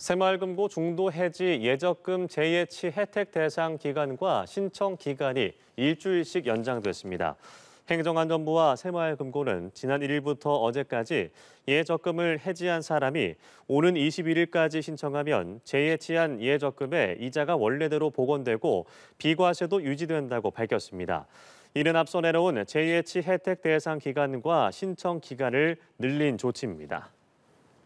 새마을금고 중도 해지 예적금 재예치 혜택 대상 기간과 신청 기간이 일주일씩 연장됐습니다. 행정안전부와 새마을금고는 지난 1일부터 어제까지 예적금을 해지한 사람이 오는 21일까지 신청하면 재예치한 예적금의 이자가 원래대로 복원되고 비과세도 유지된다고 밝혔습니다. 이는 앞서 내려온 재예치 혜택 대상 기간과 신청 기간을 늘린 조치입니다.